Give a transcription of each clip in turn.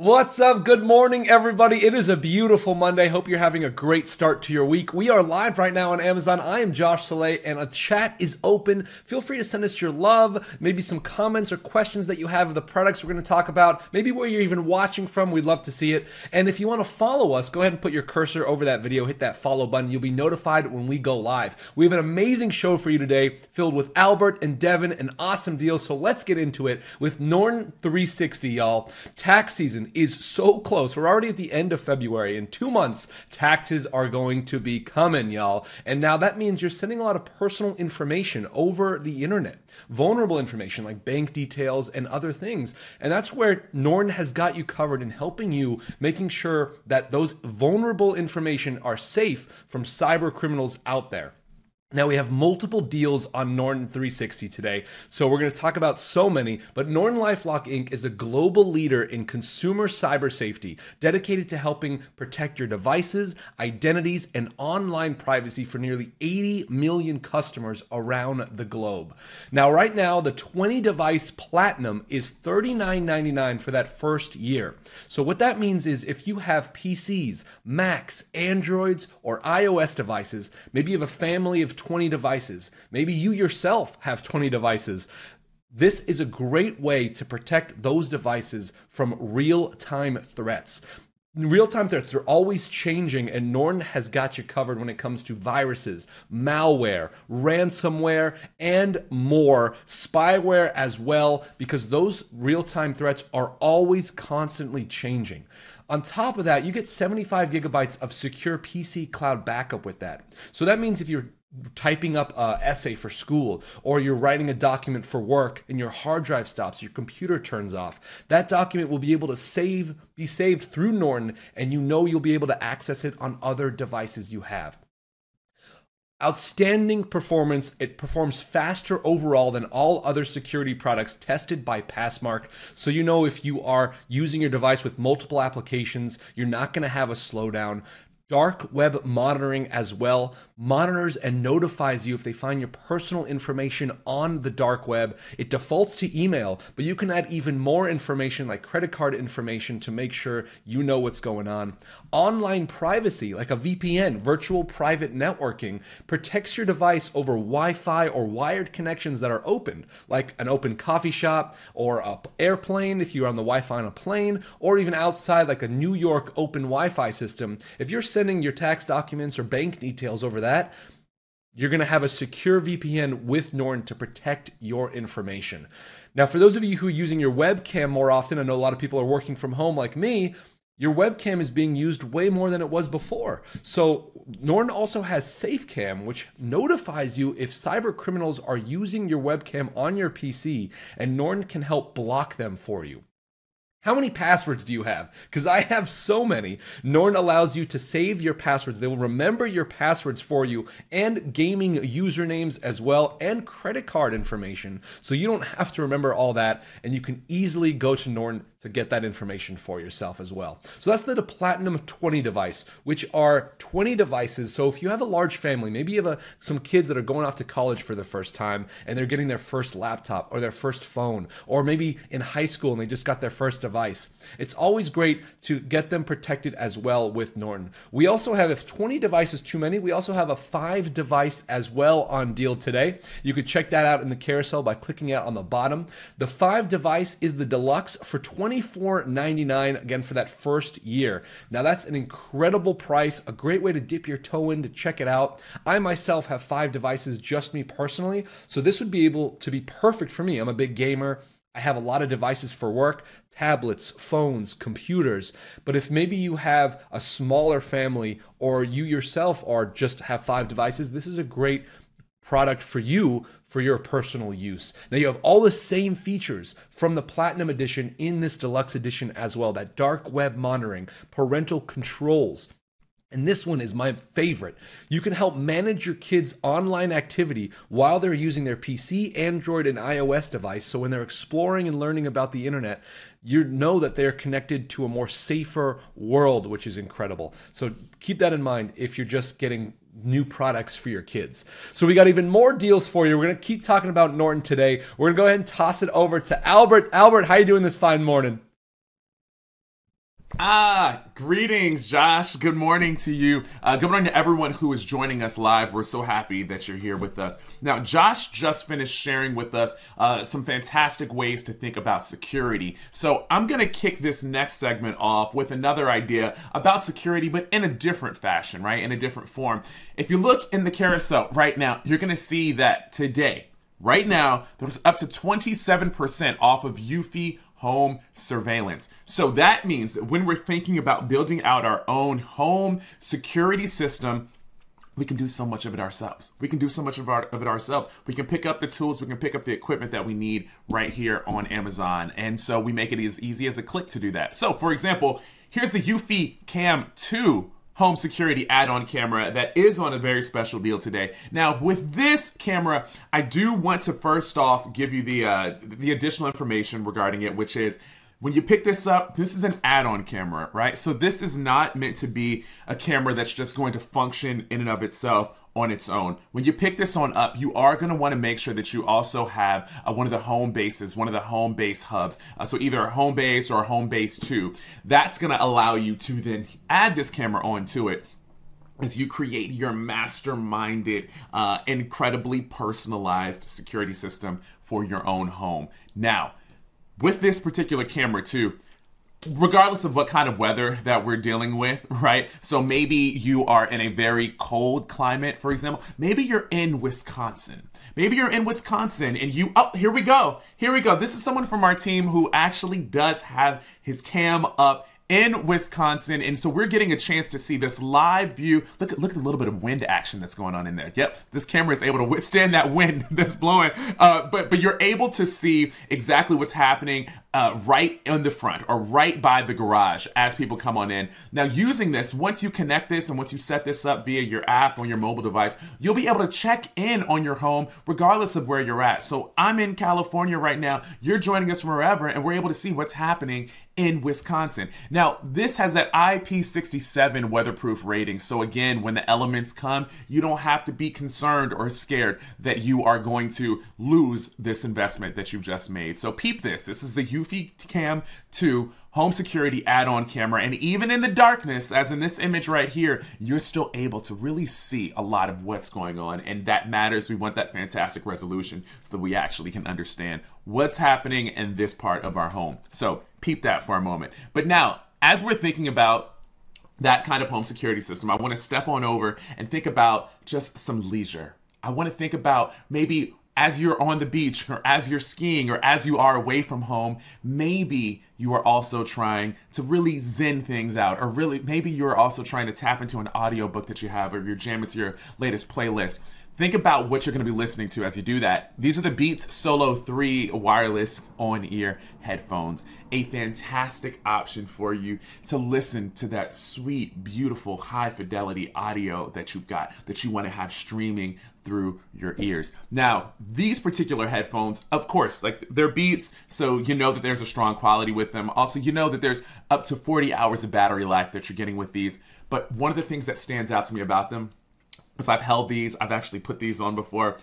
What's up? Good morning, everybody. It is a beautiful Monday. Hope you're having a great start to your week. We are live right now on Amazon. I am Josh Soleil, and a chat is open. Feel free to send us your love, maybe some comments or questions that you have of the products we're going to talk about, maybe where you're even watching from. We'd love to see it. And if you want to follow us, go ahead and put your cursor over that video, hit that follow button. You'll be notified when we go live. We have an amazing show for you today, filled with Albert and Devin, an awesome deal. So let's get into it with Norton 360, y'all. Tax season is so close. We're already at the end of February. In two months, taxes are going to be coming, y'all. And now that means you're sending a lot of personal information over the internet, vulnerable information like bank details and other things. And that's where Norton has got you covered in helping you, making sure that those vulnerable information are safe from cyber criminals out there. Now we have multiple deals on Norton 360 today, so we're going to talk about so many, but Norton LifeLock Inc. is a global leader in consumer cyber safety, dedicated to helping protect your devices, identities, and online privacy for nearly 80 million customers around the globe. Now right now, the 20 device platinum is $39.99 for that first year. So what that means is if you have PCs, Macs, Androids, or iOS devices, maybe you have a family of 20 devices. Maybe you yourself have 20 devices. This is a great way to protect those devices from real time threats. Real time threats, they're always changing, and Norton has got you covered when it comes to viruses, malware, ransomware, and more, spyware as well, because those real time threats are always constantly changing. On top of that, you get 75 gigabytes of secure PC cloud backup with that. So that means if you're typing up an essay for school or you're writing a document for work and your hard drive stops your computer turns off that document will be able to save be saved through norton and you know you'll be able to access it on other devices you have Outstanding performance. It performs faster overall than all other security products tested by Passmark. So you know if you are using your device with multiple applications, you're not going to have a slowdown dark web monitoring as well. Monitors and notifies you if they find your personal information on the dark web. It defaults to email but you can add even more information like credit card information to make sure you know what's going on. Online privacy like a vpn virtual private networking protects your device over wi-fi or wired connections that are open like an open coffee shop or a airplane if you're on the wi-fi on a plane or even outside like a new york open wi-fi system. If you're sending your tax documents or bank details over that, you're going to have a secure VPN with Norton to protect your information. Now, for those of you who are using your webcam more often, I know a lot of people are working from home like me. Your webcam is being used way more than it was before. So, Norton also has SafeCam, which notifies you if cyber criminals are using your webcam on your PC, and Norton can help block them for you. How many passwords do you have? Because I have so many. Norton allows you to save your passwords. They will remember your passwords for you and gaming usernames as well and credit card information. So you don't have to remember all that and you can easily go to Norton to get that information for yourself as well. So that's the Platinum 20 device, which are 20 devices. So if you have a large family, maybe you have a, some kids that are going off to college for the first time and they're getting their first laptop or their first phone, or maybe in high school and they just got their first device. It's always great to get them protected as well with Norton. We also have, if 20 devices too many, we also have a five device as well on deal today. You could check that out in the carousel by clicking out on the bottom. The five device is the deluxe for 20 $24.99 again for that first year. Now that's an incredible price, a great way to dip your toe in to check it out. I myself have five devices, just me personally, so this would be able to be perfect for me. I'm a big gamer. I have a lot of devices for work tablets, phones, computers. But if maybe you have a smaller family or you yourself are just have five devices, this is a great product for you for your personal use. Now you have all the same features from the Platinum Edition in this Deluxe Edition as well that dark web monitoring, parental controls. And this one is my favorite. You can help manage your kids' online activity while they're using their PC, Android, and iOS device. So when they're exploring and learning about the internet, you know that they're connected to a more safer world, which is incredible. So keep that in mind if you're just getting new products for your kids. So we got even more deals for you. We're going to keep talking about Norton today. We're going to go ahead and toss it over to Albert. Albert, how you doing this fine morning? Ah, greetings, Josh. Good morning to you. Uh, good morning to everyone who is joining us live. We're so happy that you're here with us. Now, Josh just finished sharing with us uh, some fantastic ways to think about security. So, I'm going to kick this next segment off with another idea about security, but in a different fashion, right? In a different form. If you look in the carousel right now, you're going to see that today, right now, there was up to 27% off of Eufy home surveillance. So that means that when we're thinking about building out our own home security system, we can do so much of it ourselves. We can do so much of, our, of it ourselves. We can pick up the tools, we can pick up the equipment that we need right here on Amazon. And so we make it as easy as a click to do that. So, for example, here's the Eufy Cam 2 home security add-on camera that is on a very special deal today. Now, with this camera, I do want to first off give you the uh, the additional information regarding it, which is when you pick this up, this is an add-on camera, right? So this is not meant to be a camera that's just going to function in and of itself on its own. When you pick this on up, you are going to want to make sure that you also have uh, one of the home bases, one of the home base hubs. Uh, so either a home base or a home base 2. That's going to allow you to then add this camera onto it as you create your masterminded, uh, incredibly personalized security system for your own home. Now, with this particular camera too, regardless of what kind of weather that we're dealing with, right? So maybe you are in a very cold climate, for example. Maybe you're in Wisconsin. Maybe you're in Wisconsin and you, oh, here we go. Here we go. This is someone from our team who actually does have his cam up in Wisconsin. And so we're getting a chance to see this live view. Look at look at the little bit of wind action that's going on in there. Yep, this camera is able to withstand that wind that's blowing. Uh, but but you're able to see exactly what's happening uh, right in the front or right by the garage as people come on in. Now, using this, once you connect this and once you set this up via your app on your mobile device, you'll be able to check in on your home regardless of where you're at. So I'm in California right now. You're joining us from wherever, and we're able to see what's happening in Wisconsin. Now, this has that IP67 weatherproof rating. So again, when the elements come, you don't have to be concerned or scared that you are going to lose this investment that you've just made. So peep this. This is the Eufy Cam 2 home security add-on camera and even in the darkness as in this image right here you're still able to really see a lot of what's going on and that matters. We want that fantastic resolution so that we actually can understand what's happening in this part of our home. So peep that for a moment. But now as we're thinking about that kind of home security system i want to step on over and think about just some leisure. I want to think about maybe as you're on the beach or as you're skiing or as you are away from home, maybe you are also trying to really zen things out or really maybe you're also trying to tap into an audiobook that you have or you're jamming to your latest playlist. Think about what you're going to be listening to as you do that. These are the Beats Solo 3 wireless on ear headphones. A fantastic option for you to listen to that sweet, beautiful, high fidelity audio that you've got that you want to have streaming through your ears. Now, these particular headphones, of course, like they're Beats, so you know that there's a strong quality with them. Also, you know that there's up to 40 hours of battery life that you're getting with these. But one of the things that stands out to me about them I've held these. I've actually put these on before.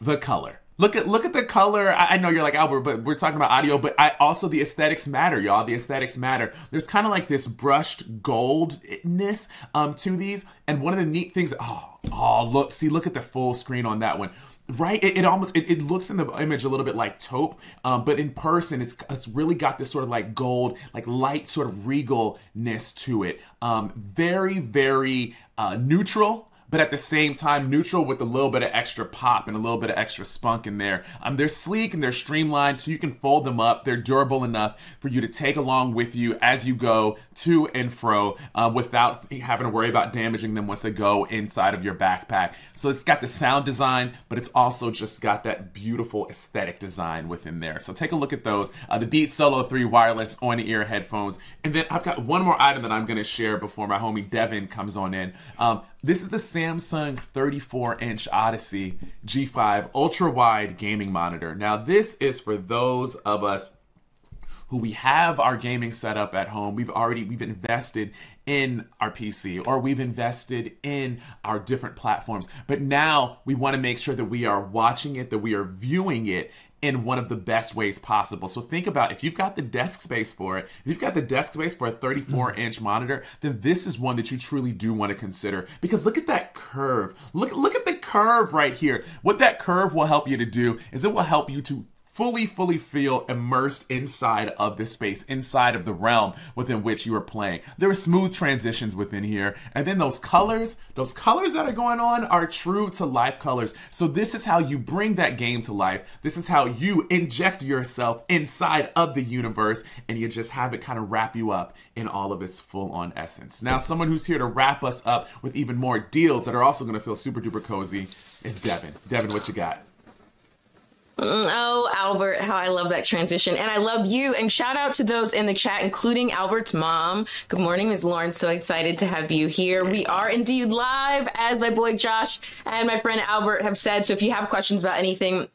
The color. Look at look at the color. I, I, know you're like Albert, but we're talking about audio. But I also the aesthetics matter, y'all. The aesthetics matter. There's kind of like this brushed goldness um, to these, and one of the neat things. Oh, oh, look, see, look at the full screen on that one. Right, it, it almost it, it, looks in the image a little bit like taupe, um, but in person, it's it's really got this sort of like gold, like light sort of regalness to it. Um, very very uh, neutral but at the same time neutral with a little bit of extra pop and a little bit of extra spunk in there. Um, they're sleek and they're streamlined, so you can fold them up. They're durable enough for you to take along with you as you go to and fro uh, without having to worry about damaging them once they go inside of your backpack. So it's got the sound design, but it's also just got that beautiful aesthetic design within there. So take a look at those. Uh, the Beat Solo 3 wireless on-ear headphones. And then I've got one more item that I'm going to share before my homie Devin comes on in. Um, this is the Samsung 34 inch Odyssey G5 ultra wide gaming monitor. Now, this is for those of us who we have our gaming set up at home. We've already we've invested in our PC or we've invested in our different platforms. But now we want to make sure that we are watching it, that we are viewing it in one of the best ways possible. So think about if you've got the desk space for it, if you've got the desk space for a 34 inch mm. monitor, then this is one that you truly do want to consider. Because look at that curve. Look look at the curve right here. What that curve will help you to do is it will help you to fully, fully feel immersed inside of this space, inside of the realm within which you are playing. There are smooth transitions within here. And then those colors, those colors that are going on are true to life colors. So this is how you bring that game to life. This is how you inject yourself inside of the universe and you just have it kind of wrap you up in all of its full on essence. Now, someone who's here to wrap us up with even more deals that are also going to feel super duper cozy is Devin. Devin, what you got? Mm, oh, Albert, how I love that transition. And I love you. And shout out to those in the chat, including Albert's mom. Good morning, Ms. Lauren. So excited to have you here. We are indeed live, as my boy Josh and my friend Albert have said. So if you have questions about anything,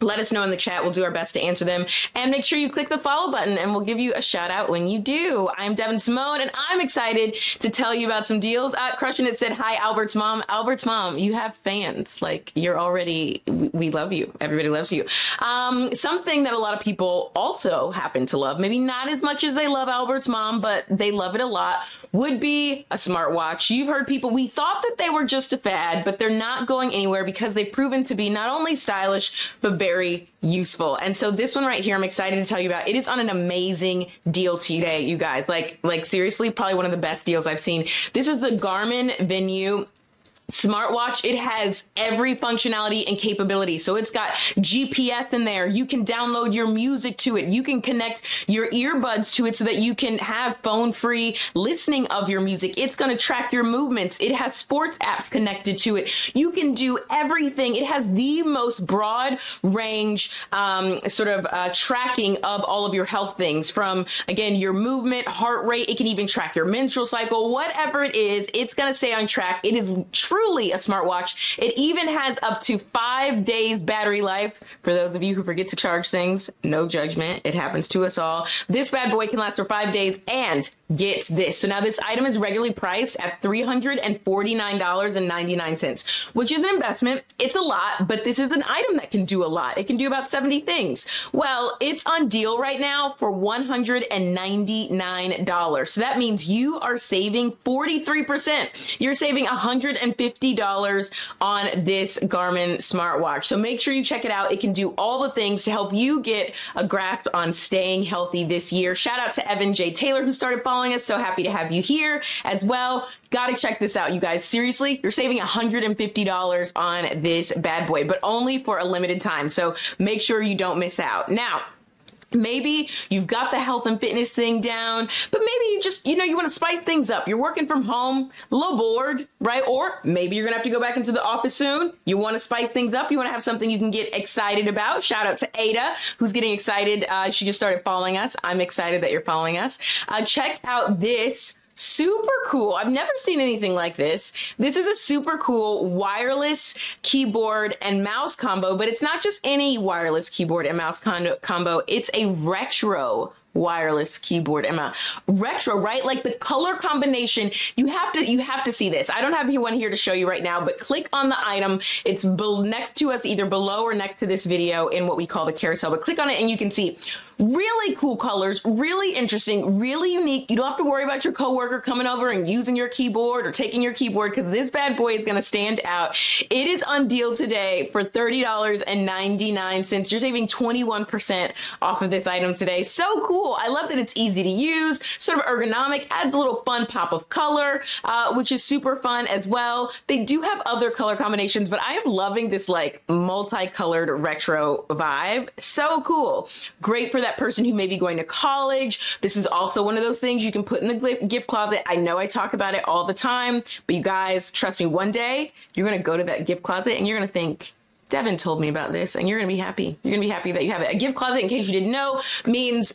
let us know in the chat. We'll do our best to answer them. And make sure you click the follow button and we'll give you a shout out when you do. I'm Devin Simone and I'm excited to tell you about some deals. Uh, Crushing It said, Hi, Albert's mom. Albert's mom, you have fans. Like, you're already, we love you. Everybody loves you. Um, something that a lot of people also happen to love, maybe not as much as they love Albert's mom, but they love it a lot, would be a smartwatch. You've heard people, we thought that they were just a fad, but they're not going anywhere because they've proven to be not only stylish, but very useful. And so this one right here, I'm excited to tell you about. It is on an amazing deal today, you guys. Like, like seriously, probably one of the best deals I've seen. This is the Garmin Venu smartwatch it has every functionality and capability. So it's got gps in there. You can download your music to it. You can connect your earbuds to it so that you can have phone free listening of your music. It's going to track your movements. It has sports apps connected to it. You can do everything. It has the most broad range um, sort of uh, tracking of all of your health things from again your movement heart rate. It can even track your menstrual cycle. Whatever it is it's going to stay on track. It is truly a smartwatch. It even has up to five days battery life. For those of you who forget to charge things, no judgment. It happens to us all. This bad boy can last for five days and get this. So now this item is regularly priced at $349.99, which is an investment. It's a lot, but this is an item that can do a lot. It can do about 70 things. Well, it's on deal right now for $199. So that means you are saving 43%. You're saving $150 on this Garmin smartwatch. So make sure you check it out. It can do all the things to help you get a grasp on staying healthy this year. Shout out to Evan J. Taylor who started following following us. So happy to have you here as well. Gotta check this out, you guys. Seriously, you're saving $150 on this bad boy, but only for a limited time. So make sure you don't miss out. Now, Maybe you've got the health and fitness thing down, but maybe you just, you know, you want to spice things up. You're working from home, a little bored, right? Or maybe you're going to have to go back into the office soon. You want to spice things up. You want to have something you can get excited about. Shout out to Ada, who's getting excited. Uh, she just started following us. I'm excited that you're following us. Uh, check out this super cool. I've never seen anything like this. This is a super cool wireless keyboard and mouse combo, but it's not just any wireless keyboard and mouse con- combo. It's a retro wireless keyboard Emma. Retro right? Like the color combination. You have to you have to see this. I don't have one here to show you right now but click on the item. It's be- next to us either below or next to this video in what we call the carousel but click on it and you can see. Really cool colors really interesting really unique. You don't have to worry about your coworker coming over and using your keyboard or taking your keyboard because this bad boy is going to stand out. It is on deal today for $30.99 you're saving 21% off of this item today. So cool cool. I love that it's easy to use, sort of ergonomic, adds a little fun pop of color, uh, which is super fun as well. They do have other color combinations, but I am loving this like multicolored retro vibe. So cool. Great for that person who may be going to college. This is also one of those things you can put in the gift closet. I know I talk about it all the time, but you guys, trust me, one day you're going to go to that gift closet and you're going to think, Devin told me about this, and you're gonna be happy. You're gonna be happy that you have it. A gift closet, in case you didn't know, means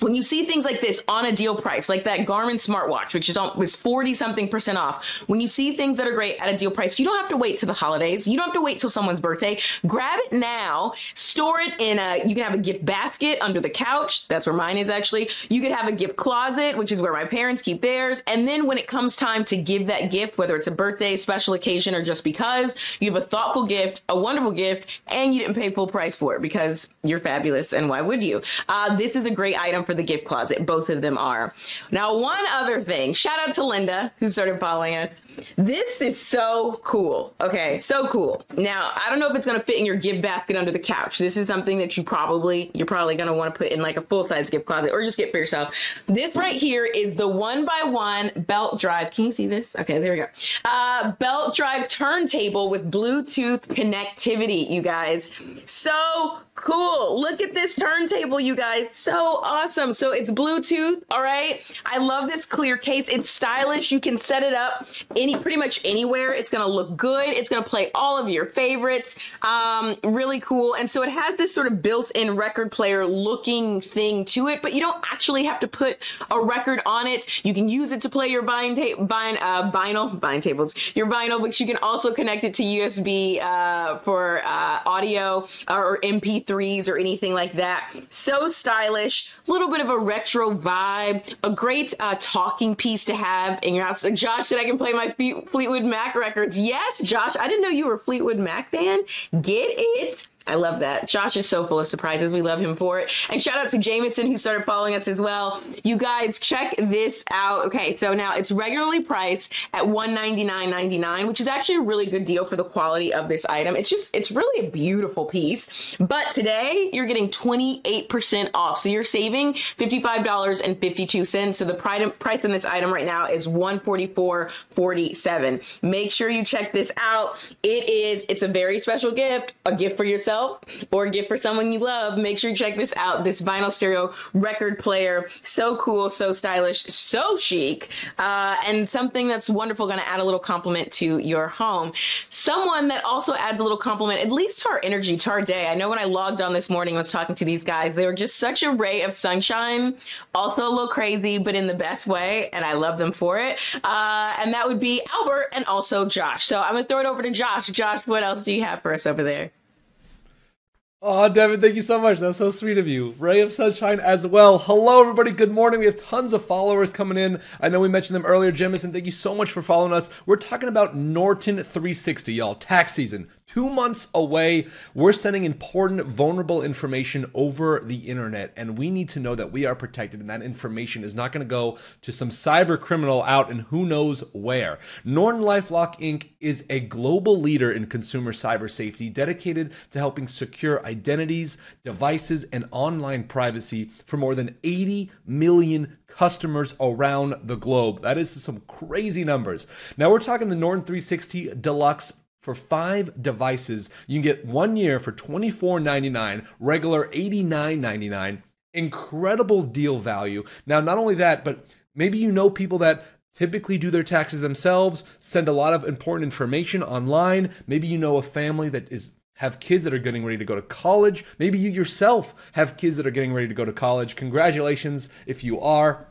when you see things like this on a deal price, like that Garmin smartwatch, which is was 40 something percent off, when you see things that are great at a deal price, you don't have to wait till the holidays. You don't have to wait till someone's birthday. Grab it now, store it in a, you can have a gift basket under the couch. That's where mine is actually. You could have a gift closet, which is where my parents keep theirs. And then when it comes time to give that gift, whether it's a birthday, special occasion, or just because, you have a thoughtful gift, a wonderful gift, and you didn't pay full price for it because you're fabulous. And why would you? Uh, this is a great item for the gift closet. Both of them are. Now, one other thing shout out to Linda, who started following us. This is so cool. Okay, so cool. Now, I don't know if it's to fit in your gift basket under the couch. This is something that you probably you're probably to want to put in like a full-size gift closet or just get for yourself. This right here is the one by one belt drive. Can you see this? Okay, there we go. Uh, belt drive turntable with Bluetooth connectivity, you guys. So cool. Look at this turntable, you guys. So awesome. So it's Bluetooth, all right? I love this clear case. It's stylish. You can set it up any pretty much anywhere. It's to look good. It's to play all of your favorites. Um, really cool. And so it has this sort of built-in record player looking thing to it, but you don't actually have to put a record on it. You can use it to play your bind ta- bind, uh, vinyl, bind tables, your vinyl, but you can also connect it to USB uh, for uh, audio or MP3 3s or anything like that. So stylish, a little bit of a retro vibe, a great uh, talking piece to have in your house. Josh said I can play my Fleetwood Mac records. Yes, Josh, I didn't know you were a Fleetwood Mac fan. Get it? I love that. Josh is so full of surprises. We love him for it. And shout out to Jameson who started following us as well. You guys check this out. Okay, so now it's regularly priced at $199.99, which is actually a really good deal for the quality of this item. It's just it's really a beautiful piece. But today you're getting 28% off. So you're saving $55.52. So the price on this item right now is $144.47. Make sure you check this out. It is it's a very special gift, a gift for yourself yourself or gift for someone you love, make sure you check this out. This vinyl stereo record player. So cool, so stylish, so chic, uh, and something that's wonderful, going to add a little compliment to your home. Someone that also adds a little compliment, at least to our energy, to our day. I know when I logged on this morning, I was talking to these guys, they were just such a ray of sunshine, also a little crazy, but in the best way, and I love them for it. Uh, and that would be Albert and also Josh. So I'm to throw it over to Josh. Josh, what else do you have for us over there? Oh, Devin, thank you so much. That's so sweet of you. Ray of Sunshine as well. Hello, everybody. Good morning. We have tons of followers coming in. I know we mentioned them earlier. Jemison, thank you so much for following us. We're talking about Norton 360, y'all. Tax season two months away. We're sending important, vulnerable information over the internet, and we need to know that we are protected, and that information is not going to go to some cyber criminal out in who knows where. Norton Lifelock Inc. is a global leader in consumer cyber safety, dedicated to helping secure identities, devices, and online privacy for more than 80 million customers around the globe. That is some crazy numbers. Now we're talking the Norton 360 Deluxe for five devices. You can get one year for $24.99, regular $89.99. Incredible deal value. Now, not only that, but maybe you know people that typically do their taxes themselves, send a lot of important information online. Maybe you know a family that is have kids that are getting ready to go to college. Maybe you yourself have kids that are getting ready to go to college. Congratulations if you are.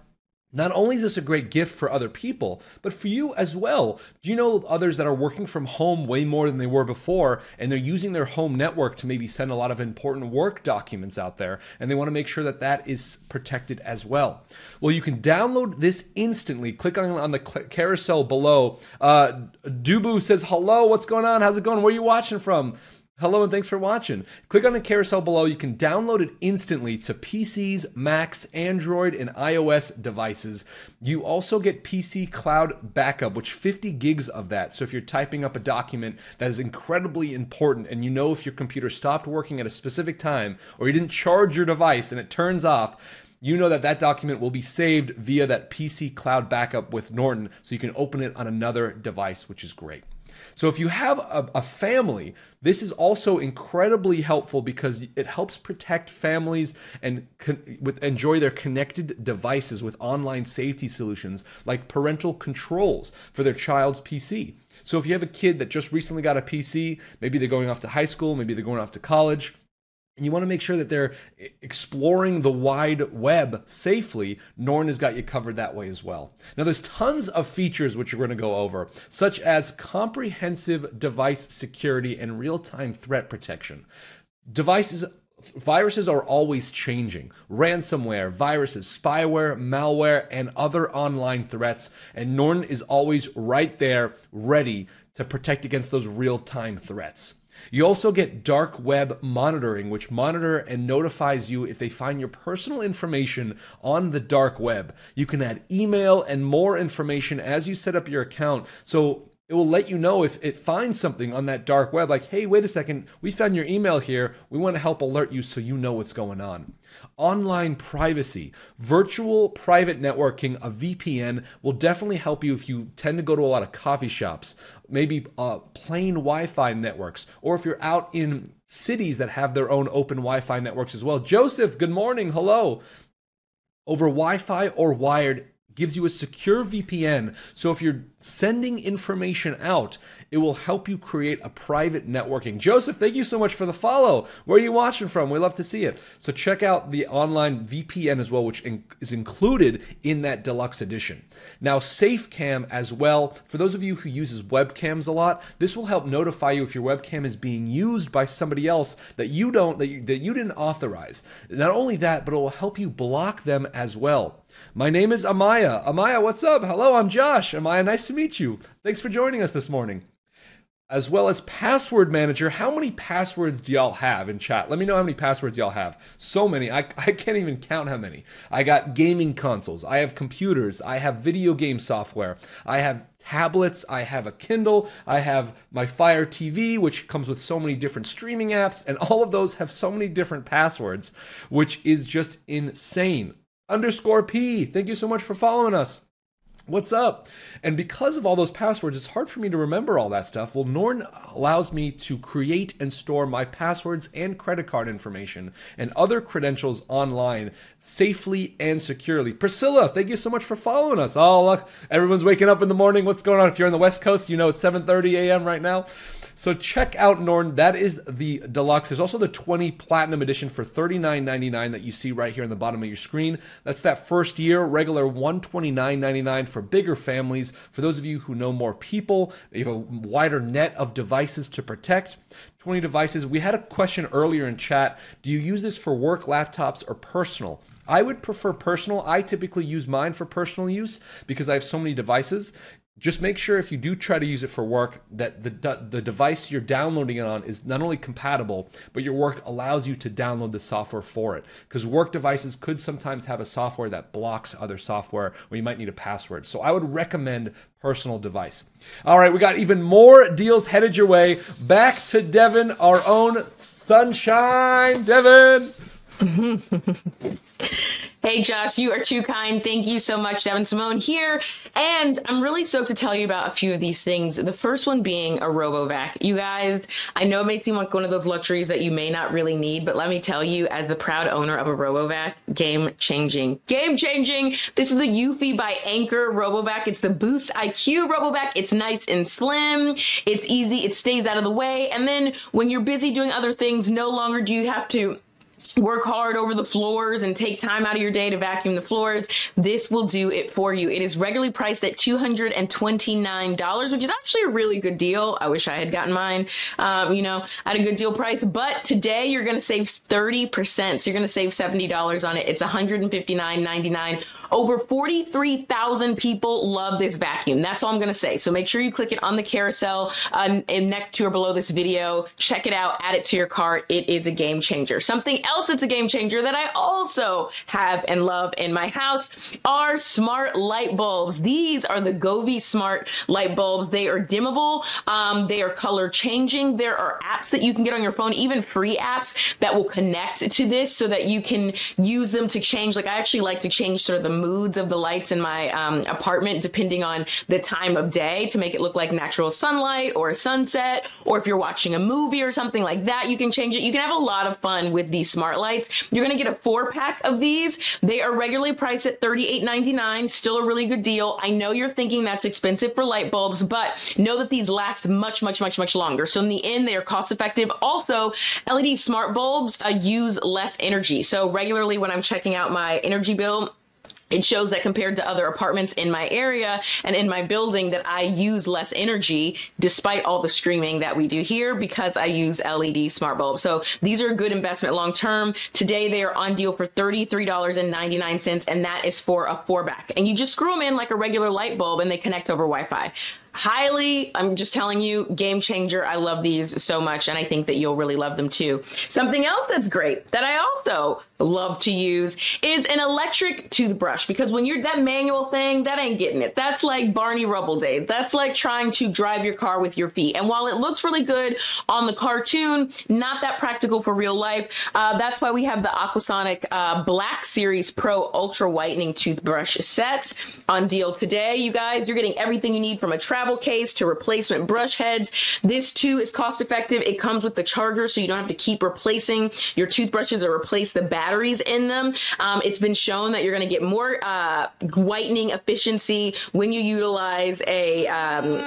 Not only is this a great gift for other people, but for you as well. Do you know others that are working from home way more than they were before, and they're using their home network to maybe send a lot of important work documents out there, and they want to make sure that that is protected as well? Well, you can download this instantly. Click on, on the carousel below. Uh, Dubu says, Hello, what's going on? How's it going? Where are you watching from? Hello and thanks for watching. Click on the carousel below. You can download it instantly to PCs, Macs, Android, and iOS devices. You also get PC Cloud Backup, which 50 gigs of that. So if you're typing up a document that is incredibly important and you know if your computer stopped working at a specific time or you didn't charge your device and it turns off, you know that that document will be saved via that PC Cloud Backup with Norton so you can open it on another device, which is great. So if you have a, a, family, this is also incredibly helpful because it helps protect families and con- with enjoy their connected devices with online safety solutions like parental controls for their child's PC. So if you have a kid that just recently got a PC, maybe they're going off to high school, maybe they're going off to college, and you want to make sure that they're exploring the wide web safely, Norton has got you covered that way as well. Now, there's tons of features which we're going to go over, such as comprehensive device security and real time threat protection. Devices viruses are always changing. Ransomware, viruses, spyware, malware, and other online threats. And Norton is always right there, ready to protect against those real time threats. You also get dark web monitoring, which monitor and notifies you if they find your personal information on the dark web. You can add email and more information as you set up your account. So it will let you know if it finds something on that dark web, like, hey, wait a second, we found your email here. We want to help alert you so you know what's going on. Online privacy, virtual private networking, a VPN will definitely help you if you tend to go to a lot of coffee shops, maybe uh, plane Wi Fi networks, or if you're out in cities that have their own open Wi Fi networks as well. Joseph, good morning. Hello. Over Wi Fi or wired gives you a secure VPN. So if you're sending information out, it will help you create a private networking. Joseph, thank you so much for the follow. Where are you watching from? We love to see it. So check out the online VPN as well, which is included in that deluxe edition. Now, SafeCam as well. For those of you who uses webcams a lot, this will help notify you if your webcam is being used by somebody else that you don't that you, that you didn't authorize. Not only that, but it will help you block them as well. My name is Amaya. Amaya, what's up? Hello, I'm Josh. Amaya, nice to meet you. Thanks for joining us this morning. As well as password manager. How many passwords do y'all have in chat? Let me know how many passwords y'all have. So many. I, I can't even count how many. I got gaming consoles. I have computers. I have video game software. I have tablets. I have a Kindle. I have my Fire TV, which comes with so many different streaming apps, and all of those have so many different passwords, which is just insane underscore P. Thank you so much for following us. What's up? And because of all those passwords, it's hard for me to remember all that stuff. Well, Norton allows me to create and store my passwords and credit card information and other credentials online safely and securely. Priscilla, thank you so much for following us. Oh, look, everyone's waking up in the morning. What's going on? If you're on the West Coast, you know it's 7:30 a.m. right now. So check out Norton. That is the deluxe. There's also the 20 Platinum Edition for $39.99 that you see right here on the bottom of your screen. That's that first year, regular $129.99 for bigger families. For those of you who know more people, you have a wider net of devices to protect. 20 devices. We had a question earlier in chat. Do you use this for work laptops or personal? I would prefer personal. I typically use mine for personal use because I have so many devices just make sure if you do try to use it for work that the the device you're downloading it on is not only compatible but your work allows you to download the software for it. Because work devices could sometimes have a software that blocks other software or you might need a password. So i would recommend personal device. All right we got even more deals headed your way. Back to devin our own sunshine. Devin Hey, Josh, you are too kind. Thank you so much. Devin Simone here. And I'm really stoked to tell you about a few of these things. The first one being a RoboVac. You guys, I know it may seem like one of those luxuries that you may not really need, but let me tell you, as the proud owner of a RoboVac, game changing. Game changing. This is the Eufy by Anker RoboVac. It's the Boost IQ RoboVac. It's nice and slim. It's easy. It stays out of the way. And then when you're busy doing other things, no longer do you have to work hard over the floors and take time out of your day to vacuum the floors, this will do it for you. It is regularly priced at $229, which is actually a really good deal. I wish I had gotten mine, um, you know, at a good deal price. But today you're going to save 30%. So you're going to save $70 on it. It's $159.99 over 43,000 people love this vacuum. That's all I'm going to say. So make sure you click it on the carousel uh, next to or below this video. Check it out, add it to your cart. It is a game changer. Something else that's a game changer that I also have and love in my house are smart light bulbs. These are the Govee smart light bulbs. They are dimmable. Um, they are color changing. There are apps that you can get on your phone, even free apps that will connect to this so that you can use them to change. Like I actually like to change sort of the moods of the lights in my um, apartment depending on the time of day to make it look like natural sunlight or sunset, or if you're watching a movie or something like that, you can change it. You can have a lot of fun with these smart lights. You're going to get a four pack of these. They are regularly priced at $38.99, still a really good deal. I know you're thinking that's expensive for light bulbs, but know that these last much, much, much, much longer. So in the end, they are cost effective. Also, LED smart bulbs uh, use less energy. So regularly when I'm checking out my energy bill, it shows that compared to other apartments in my area and in my building that I use less energy despite all the screaming that we do here because I use LED smart bulbs. So these are a good investment long term. Today they are on deal for $33.99 and that is for a four back. And you just screw them in like a regular light bulb and they connect over Wi-Fi highly i'm just telling you game changer. I love these so much and i think that you'll really love them too. Something else that's great that i also love to use is an electric toothbrush because when you're that manual thing that ain't getting it. That's like barney rubble days. That's like trying to drive your car with your feet. And while it looks really good on the cartoon not that practical for real life uh, that's why we have the aquasonic uh, black series pro ultra whitening toothbrush set on deal today. You guys you're getting everything you need from a travel travel case to replacement brush heads. This too is cost effective. It comes with the charger, so you don't have to keep replacing your toothbrushes or replace the batteries in them. Um, it's been shown that you're going to get more uh, whitening efficiency when you utilize a um,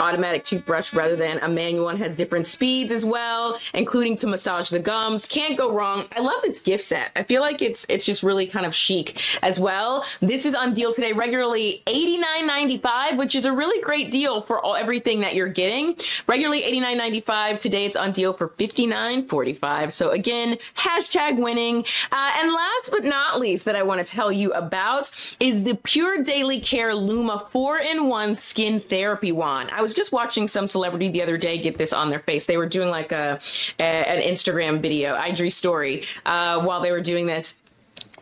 automatic toothbrush rather than a manual one. Has different speeds as well, including to massage the gums. Can't go wrong. I love this gift set. I feel like it's it's just really kind of chic as well. This is on deal today, regularly $89.95, which is a really great great deal for all everything that you're getting. Regularly $89.95. Today it's on deal for $59.45. So again, hashtag winning. Uh, and last but not least that I want to tell you about is the Pure Daily Care Luma 4-in-1 Skin Therapy Wand. I was just watching some celebrity the other day get this on their face. They were doing like a, a an Instagram video, IG story, uh, while they were doing this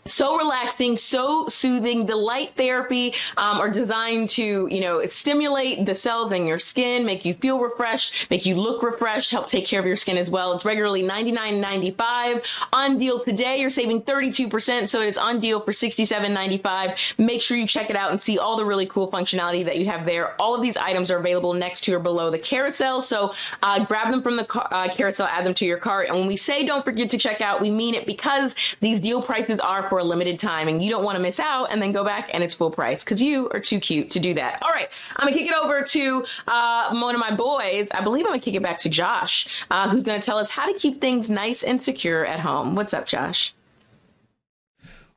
so relaxing, so soothing. The light therapy um, are designed to, you know, stimulate the cells in your skin, make you feel refreshed, make you look refreshed, help take care of your skin as well. It's regularly $99.95 on deal today. You're saving 32%, so it is on deal for $67.95. Make sure you check it out and see all the really cool functionality that you have there. All of these items are available next to or below the carousel, so uh, grab them from the car- uh, carousel, add them to your cart. And when we say don't forget to check out, we mean it because these deal prices are for a limited time and you don't want to miss out and then go back and it's full price because you are too cute to do that. All right, I'm gonna kick it over to uh, one of my boys. I believe I'm gonna kick it back to Josh, uh, who's gonna tell us how to keep things nice and secure at home. What's up, Josh?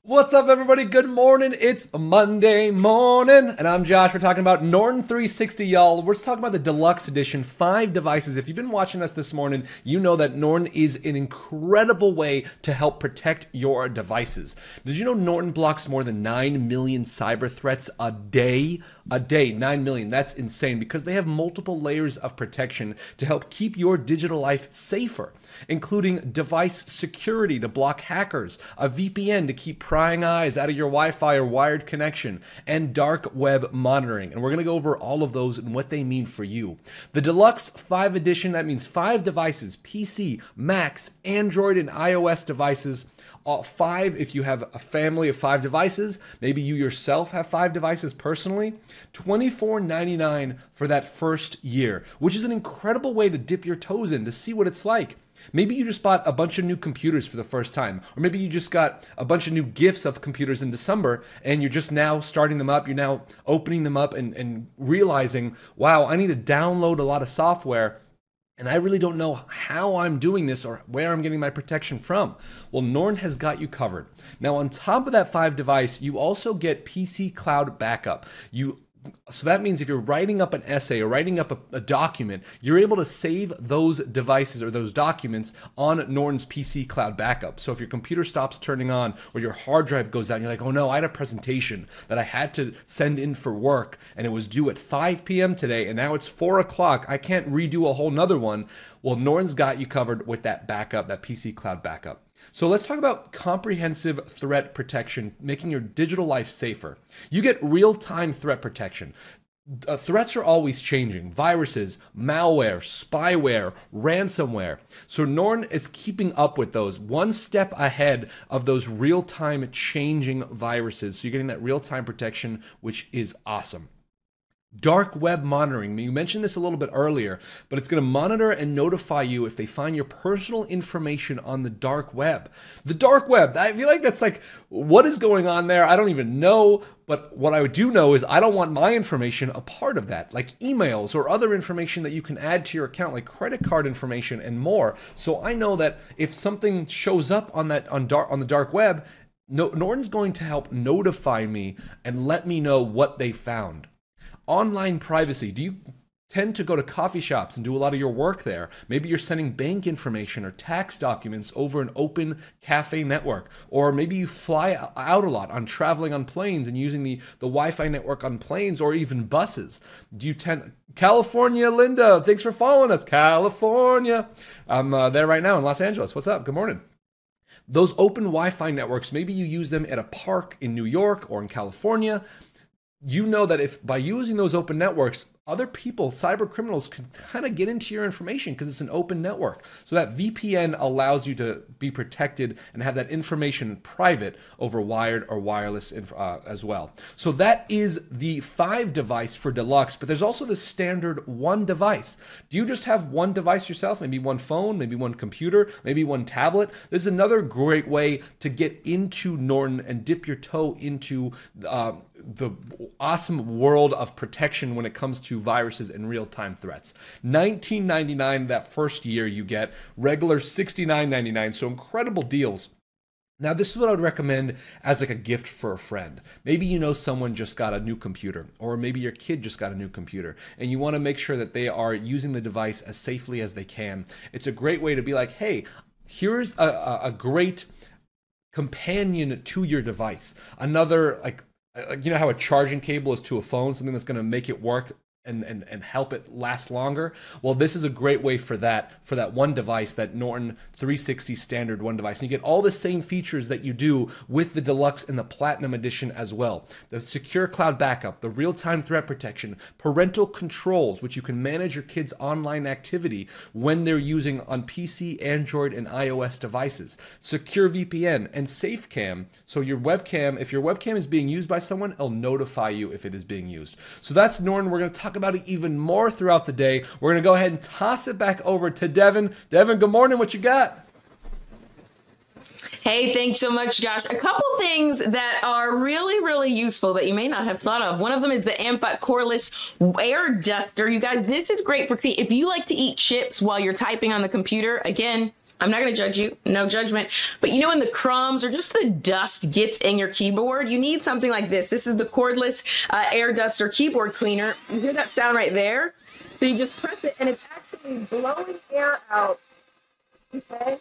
What's up, everybody? Good morning. It's Monday morning, and I'm Josh. We're talking about Norton 360, y'all. We're talking about the deluxe edition, five devices. If you've been watching us this morning, you know that Norton is an incredible way to help protect your devices. Did you know Norton blocks more than 9 million cyber threats a day? A day, 9 million. That's insane because they have multiple layers of protection to help keep your digital life safer including device security to block hackers, a VPN to keep prying eyes out of your Wi Fi or wired connection, and dark web monitoring. And we're going to go over all of those and what they mean for you. The Deluxe 5 edition, that means five devices PC, Macs, Android, and iOS devices all five if you have a family of five devices maybe you yourself have five devices personally $24.99 for that first year which is an incredible way to dip your toes in to see what it's like Maybe you just bought a bunch of new computers for the first time, or maybe you just got a bunch of new gifts of computers in December and you're just now starting them up. You're now opening them up and, and realizing, wow, I need to download a lot of software. And I really don't know how I'm doing this or where I'm getting my protection from. Well, Norn has got you covered. Now, on top of that five device, you also get PC Cloud Backup. You so that means if you're writing up an essay or writing up a, a, document, you're able to save those devices or those documents on Norton's PC Cloud Backup. So if your computer stops turning on or your hard drive goes down, you're like, oh no, I had a presentation that I had to send in for work and it was due at 5 p.m. today and now it's 4 o'clock. I can't redo a whole nother one. Well, Norton's got you covered with that backup, that PC Cloud Backup. So let's talk about comprehensive threat protection, making your digital life safer. You get real time threat protection. uh, threats are always changing viruses, malware, spyware, ransomware. So Norton is keeping up with those, one step ahead of those real time changing viruses. So you're getting that real time protection, which is awesome. Dark web monitoring. You mentioned this a little bit earlier, but it's going to monitor and notify you if they find your personal information on the dark web. The dark web, I feel like that's like, what is going on there? I don't even know. But what I do know is I don't want my information a part of that, like emails or other information that you can add to your account, like credit card information and more. So I know that if something shows up on that on dark on the dark web, Norton's going to help notify me and let me know what they found online privacy. Do you tend to go to coffee shops and do a lot of your work there? Maybe you're sending bank information or tax documents over an open cafe network. Or maybe you fly out a lot on traveling on planes and using the, the Wi Fi network on planes or even buses. Do you tend. California, Linda, thanks for following us. California. I'm uh, there right now in Los Angeles. What's up? Good morning. Those open Wi Fi networks, maybe you use them at a park in New York or in California you know that if by using those open networks, other people, cyber criminals, can kind of get into your information because it's an open network. So that VPN allows you to be protected and have that information private over wired or wireless uh, as well. So that is the five device for deluxe, but there's also the standard one device. Do you just have one device yourself? Maybe one phone, maybe one computer, maybe one tablet. This is another great way to get into Norton and dip your toe into. Uh, the awesome world of protection when it comes to viruses and real-time threats. 19.99 that first year you get, regular 69.99, so incredible deals. Now, this is what I would recommend as like a gift for a friend. Maybe you know someone just got a new computer, or maybe your kid just got a new computer, and you want to make sure that they are using the device as safely as they can. It's a great way to be like, hey, here's a, a great companion to your device. Another like Uh, you know how a charging cable is to a phone, something that's going to make it work and, and, and help it last longer. Well, this is a great way for that for that one device, that Norton 360 standard one device. And you get all the same features that you do with the deluxe and the platinum edition as well. The secure cloud backup, the real-time threat protection, parental controls, which you can manage your kids' online activity when they're using on PC, Android, and iOS devices. Secure VPN and SafeCam. So your webcam, if your webcam is being used by someone, it'll notify you if it is being used. So that's Norton. We're going to talk about it even more throughout the day. We're going to go ahead and toss it back over to Devin. Devin, good morning. What you got? Hey, thanks so much, Josh. A couple things that are really, really useful that you may not have thought of. One of them is the Amputt Cordless Air Duster. You guys, this is great for if you like to eat chips while you're typing on the computer. Again, I'm not going to judge you, no judgment. But you know, when the crumbs or just the dust gets in your keyboard, you need something like this. This is the cordless uh, air duster keyboard cleaner. You hear that sound right there? So you just press it, and it's actually blowing air out. Okay.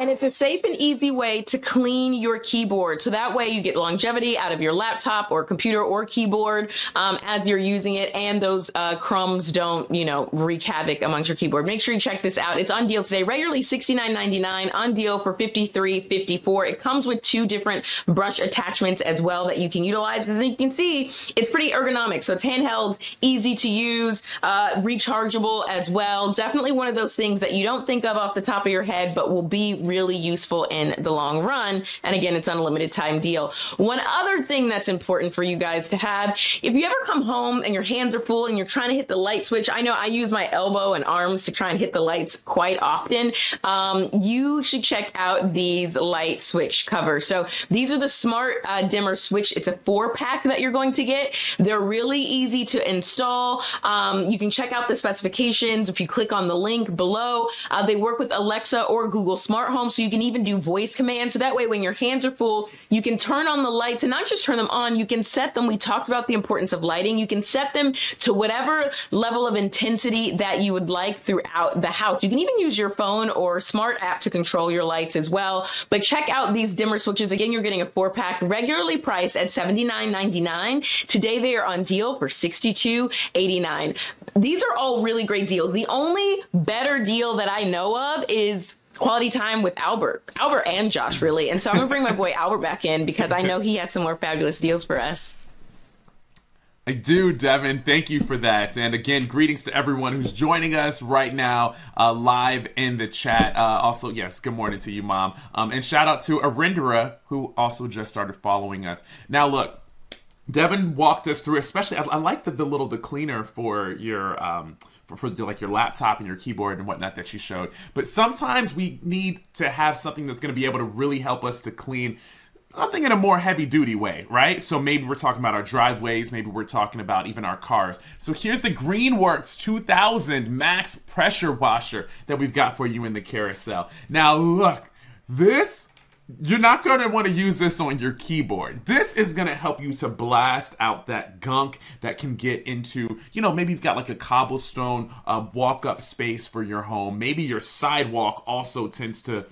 And it's a safe and easy way to clean your keyboard. So that way you get longevity out of your laptop or computer or keyboard um, as you're using it. And those uh, crumbs don't, you know, wreak havoc amongst your keyboard. Make sure you check this out. It's on deal today. Regularly $69.99 on deal for $53.54. It comes with two different brush attachments as well that you can utilize. As you can see, it's pretty ergonomic. So it's handheld, easy to use, uh, rechargeable as well. Definitely one of those things that you don't think of off the top of your head, but will be really useful in the long run. And again, it's unlimited time deal. One other thing that's important for you guys to have, if you ever come home and your hands are full and you're trying to hit the light switch, I know I use my elbow and arms to try and hit the lights quite often. Um, you should check out these light switch covers. So these are the smart uh, dimmer switch. It's a four pack that you're going to get. They're really easy to install. Um, you can check out the specifications if you click on the link below. Uh, they work with Alexa or Google Smart Home home so you can even do voice commands. So that way, when your hands are full, you can turn on the lights and not just turn them on, you can set them. We talked about the importance of lighting. You can set them to whatever level of intensity that you would like throughout the house. You can even use your phone or smart app to control your lights as well. But check out these dimmer switches. Again, you're getting a four pack regularly priced at $79.99. Today they are on deal for $62.89. These are all really great deals. The only better deal that I know of is quality time with Albert, Albert and Josh, really. And so I'm gonna bring my boy Albert back in because I know he has some more fabulous deals for us. I do, Devin. Thank you for that. And again, greetings to everyone who's joining us right now uh, live in the chat. Uh, also, yes, good morning to you, Mom. Um, and shout out to Arindra, who also just started following us. Now, look, Devin walked us through, especially I, I like the, the little the cleaner for your um for, for the, like your laptop and your keyboard and whatnot that she showed. But sometimes we need to have something that's going to be able to really help us to clean something in a more heavy duty way, right? So maybe we're talking about our driveways, maybe we're talking about even our cars. So here's the Greenworks 2000 Max Pressure Washer that we've got for you in the carousel. Now look, this you're not going to want to use this on your keyboard. This is going to help you to blast out that gunk that can get into, you know, maybe you've got like a cobblestone uh, walk up space for your home. Maybe your sidewalk also tends to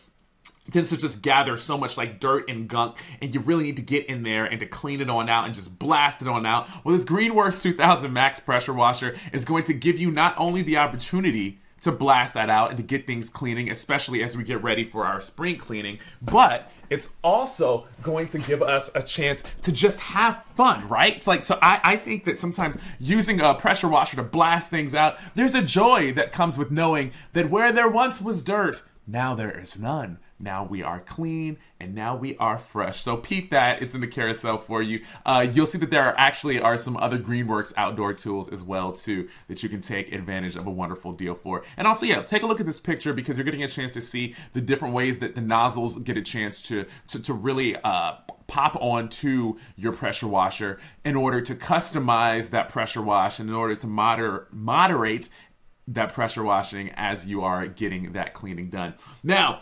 tends to just gather so much like dirt and gunk and you really need to get in there and to clean it on out and just blast it on out well this greenworks 2000 max pressure washer is going to give you not only the opportunity to blast that out and to get things cleaning especially as we get ready for our spring cleaning. But it's also going to give us a chance to just have fun right? It's like so i, I think that sometimes using a pressure washer to blast things out there's a joy that comes with knowing that where there once was dirt now there is none now we are clean and now we are fresh. So peep that. It's in the carousel for you. Uh, you'll see that there are actually are some other Greenworks outdoor tools as well too that you can take advantage of a wonderful deal for. And also, yeah, take a look at this picture because you're getting a chance to see the different ways that the nozzles get a chance to to, to really uh, pop onto your pressure washer in order to customize that pressure wash and in order to moder- moderate that pressure washing as you are getting that cleaning done. Now,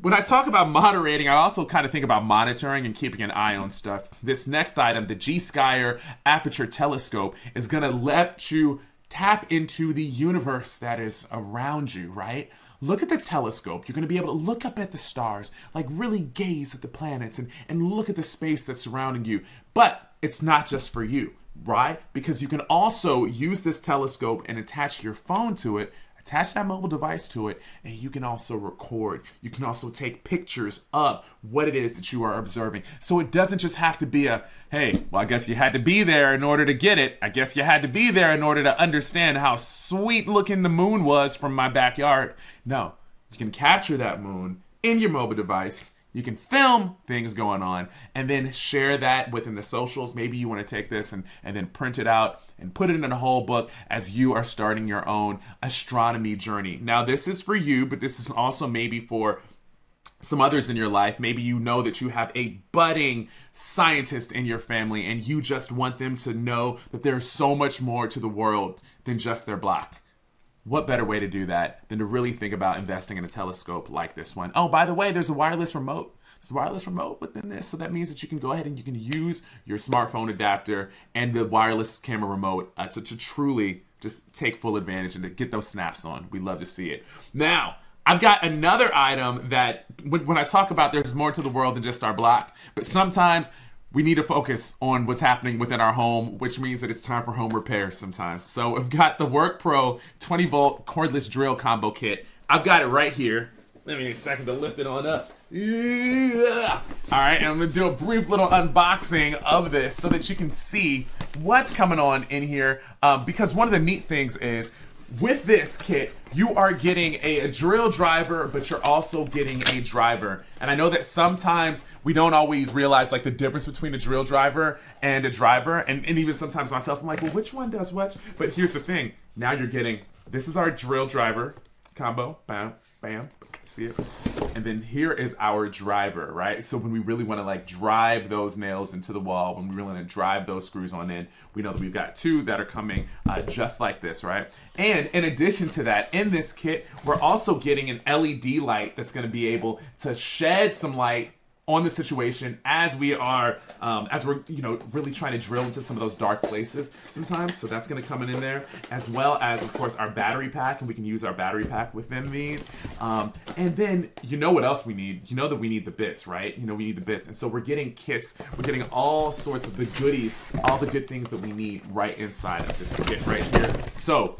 when I talk about moderating, I also kind of think about monitoring and keeping an eye on stuff. This next item, the Gskyer Aperture Telescope, is going to let you tap into the universe that is around you, right? Look at the telescope. You're going to be able to look up at the stars, like really gaze at the planets and, and look at the space that's surrounding you. But it's not just for you, right? Because you can also use this telescope and attach your phone to it attach that mobile device to it, and you can also record. You can also take pictures of what it is that you are observing. So it doesn't just have to be a, hey, well, I guess you had to be there in order to get it. I guess you had to be there in order to understand how sweet looking the moon was from my backyard. No, you can capture that moon in your mobile device you can film things going on and then share that within the socials. Maybe you want to take this and, and then print it out and put it in a whole book as you are starting your own astronomy journey. Now, this is for you, but this is also maybe for some others in your life. Maybe you know that you have a budding scientist in your family and you just want them to know that there's so much more to the world than just their block what better way to do that than to really think about investing in a telescope like this one? Oh, by the way, there's a wireless remote. There's a wireless remote within this, so that means that you can go ahead and you can use your smartphone adapter and the wireless camera remote uh, to, to truly just take full advantage and to get those snaps on. We love to see it. Now, I've got another item that when I talk about there's more to the world than just our block, but sometimes we need to focus on what's happening within our home, which means that it's time for home repairs sometimes. So I've got the Work Pro 20 volt cordless drill combo kit. I've got it right here. Let me a second to lift it on up. Yeah. All right, and I'm gonna do a brief little unboxing of this so that you can see what's coming on in here. Um, because one of the neat things is with this kit, you are getting a, a, drill driver, but you're also getting a driver. And I know that sometimes we don't always realize like the difference between a drill driver and a driver. And, and even sometimes myself, I'm like, well, which one does what? But here's the thing. Now you're getting, this is our drill driver combo. Bam, bam. See it? And then here is our driver, right? So when we really want to like drive those nails into the wall, when we really want to drive those screws on in, we know that we've got two that are coming uh, just like this, right? And in addition to that, in this kit, we're also getting an LED light that's going to be able to shed some light on the situation as we are um, as we're you know really trying to drill into some of those dark places sometimes. So that's going to come in there as well as of course our battery pack and we can use our battery pack within these. Um, and then you know what else we need? You know that we need the bits right? You know we need the bits. And so we're getting kits. We're getting all sorts of the goodies all the good things that we need right inside of this kit right here. So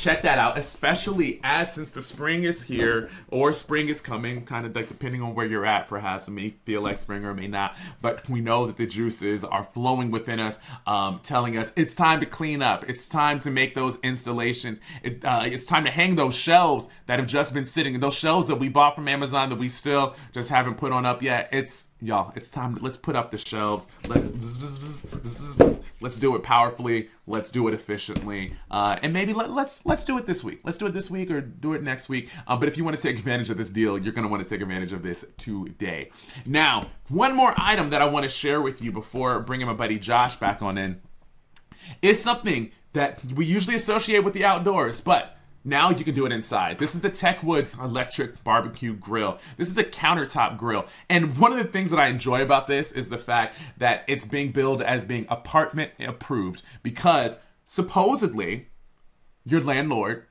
check that out, especially as since the spring is here or spring is coming, kind of like depending on where you're at, perhaps. It may feel like spring or may not, but we know that the juices are flowing within us, um, telling us it's time to clean up, it's time to make those installations, it, uh, it's time to hang those shelves that have just been sitting, those shelves that we bought from Amazon that we still just haven't put on up yet. It's y'all, it's time. Let's put up the shelves. Let's let's do it powerfully. Let's do it efficiently, uh, and maybe let, let's let's do it this week. Let's do it this week or do it next week. Uh, but if you want to take advantage of this deal, you're going to want to take advantage of this today. Now, one more item that I want to share with you before bringing my buddy Josh back on in is something that we usually associate with the outdoors, but now you can do it inside. This is the Techwood electric barbecue grill. This is a countertop grill. And one of the things that I enjoy about this is the fact that it's being billed as being apartment approved because supposedly your landlord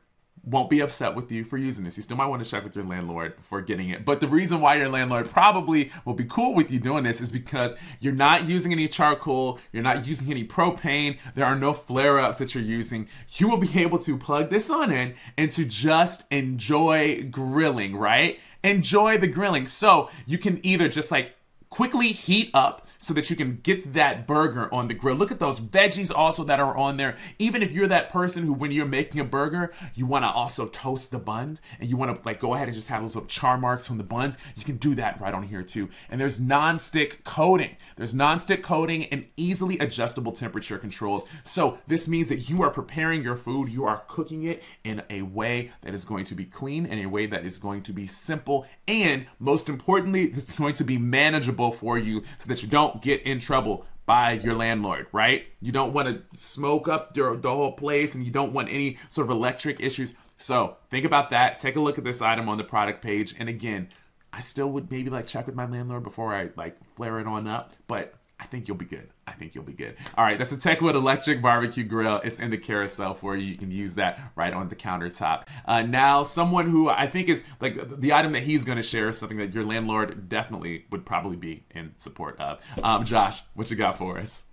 won't be upset with you for using this. You still might want to check with your landlord before getting it. But the reason why your landlord probably will be cool with you doing this is because you're not using any charcoal, you're not using any propane, there are no flare ups that you're using. You will be able to plug this on in and to just enjoy grilling, right? Enjoy the grilling. So you can either just like quickly heat up so that you can get that burger on the grill. Look at those veggies also that are on there. Even if you're that person who, when you're making a burger, you want to also toast the buns and you want to like go ahead and just have those little char marks from the buns, you can do that right on here too. And there's non-stick coating. There's non-stick coating and easily adjustable temperature controls. So this means that you are preparing your food, you are cooking it in a way that is going to be clean, in a way that is going to be simple, and most importantly, it's going to be manageable for you so that you don't get in trouble by your landlord, right? You don't want to smoke up your, the whole place and you don't want any sort of electric issues. So think about that. Take a look at this item on the product page. And again, I still would maybe like check with my landlord before I like flare it on up, but I think you'll be good. I think you'll be good. All right, that's a Techwood electric barbecue grill. It's in the carousel for you. You can use that right on the countertop. Uh, now, someone who I think is like the item that he's going to share is something that your landlord definitely would probably be in support of. Um, Josh, what you got for us?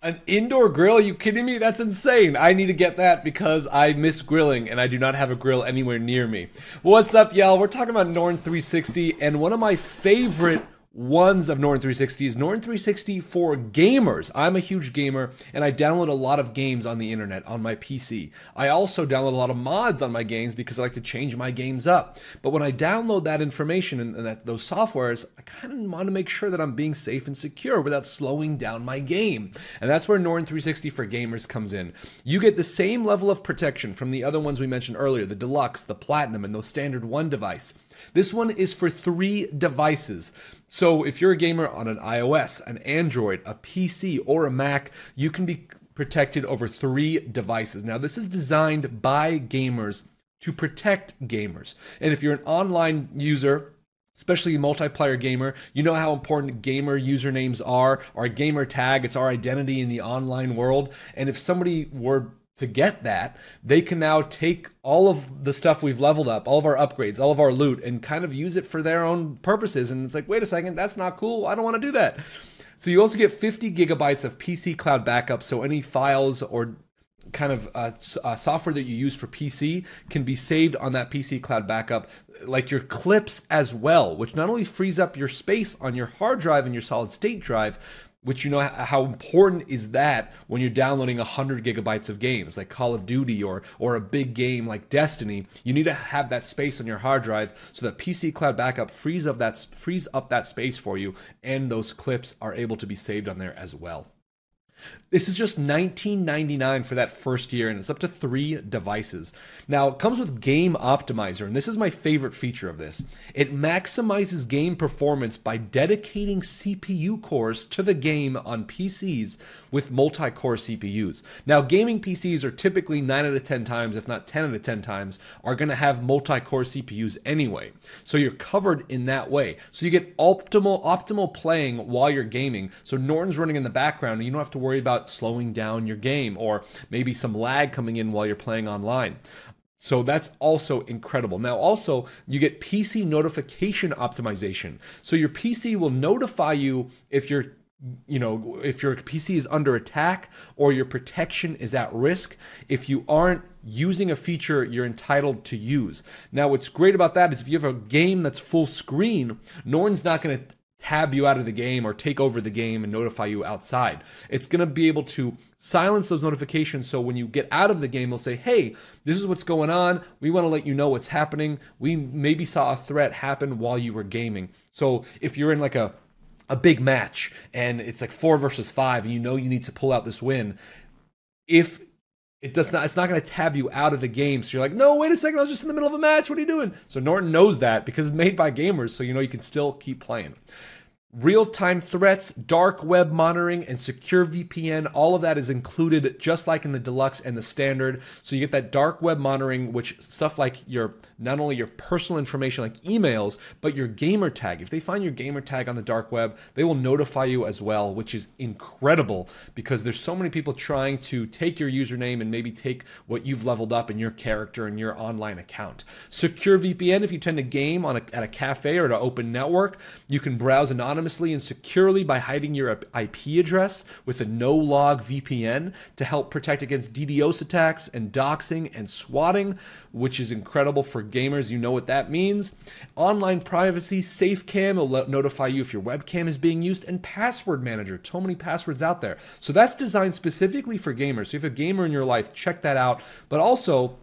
An indoor grill? Are you kidding me? That's insane. I need to get that because I miss grilling and I do not have a grill anywhere near me. What's up, y'all? We're talking about Norton 360 and one of my favorite ones of Norton 360 is Norton 360 for gamers. I'm a huge gamer and I download a lot of games on the internet on my PC. I also download a lot of mods on my games because I like to change my games up. But when I download that information and, and that, those softwares, I kind of want to make sure that I'm being safe and secure without slowing down my game. And that's where Norton 360 for gamers comes in. You get the same level of protection from the other ones we mentioned earlier, the Deluxe, the Platinum, and the standard one device. This one is for three devices. So if you're a gamer on an iOS, an Android, a PC, or a Mac, you can be protected over three devices. Now, this is designed by gamers to protect gamers. And if you're an online user, especially a multiplayer gamer, you know how important gamer usernames are. Our gamer tag, it's our identity in the online world. And if somebody were to get that, they can now take all of the stuff we've leveled up, all of our upgrades, all of our loot, and kind of use it for their own purposes. And it's like, wait a second, that's not cool. I don't want to do that. So you also get 50 gigabytes of PC cloud backup. So any files or kind of uh, uh, software that you use for PC can be saved on that PC cloud backup, like your clips as well, which not only frees up your space on your hard drive and your solid state drive, which you know how important is that when you're downloading 100 gigabytes of games like call of duty or or a big game like destiny you need to have that space on your hard drive so that pc cloud backup frees up that frees up that space for you and those clips are able to be saved on there as well this is just $19.99 for that first year, and it's up to three devices. Now, it comes with Game Optimizer, and this is my favorite feature of this. It maximizes game performance by dedicating CPU cores to the game on PCs with multi core CPUs. Now, gaming PCs are typically 9 out of 10 times, if not 10 out of 10 times, are going to have multi core CPUs anyway. So you're covered in that way. So you get optimal, optimal playing while you're gaming. So Norton's running in the background, and you don't have to worry about slowing down your game or maybe some lag coming in while you're playing online. So that's also incredible. Now, also, you get PC notification optimization. So your PC will notify you if you're you know, if your PC is under attack or your protection is at risk, if you aren't using a feature you're entitled to use. Now, what's great about that is if you have a game that's full screen, Norton's not going to tab you out of the game or take over the game and notify you outside. It's going to be able to silence those notifications so when you get out of the game, they'll say, hey, this is what's going on. We want to let you know what's happening. We maybe saw a threat happen while you were gaming. So if you're in like a a big match and it's like four versus five and you know you need to pull out this win, if it does not it's not going to tab you out of the game so you're like no wait a second i was just in the middle of a match what are you doing so norton knows that because it's made by gamers so you know you can still keep playing real time threats, dark web monitoring, and secure VPN. All of that is included just like in the deluxe and the standard. So you get that dark web monitoring, which stuff like your not only your personal information like emails, but your gamer tag. If they find your gamer tag on the dark web, they will notify you as well, which is incredible because there's so many people trying to take your username and maybe take what you've leveled up in your character and your online account. Secure VPN, if you tend to game on a, at a cafe or an open network, you can browse anonymously and securely by hiding your IP address with a no log VPN to help protect against DDoS attacks and doxing and swatting, which is incredible for gamers, you know what that means. Online privacy, SafeCam will notify you if your webcam is being used, and Password Manager. So many passwords out there. So that's designed specifically for gamers. So if you have a gamer in your life, check that out. But also,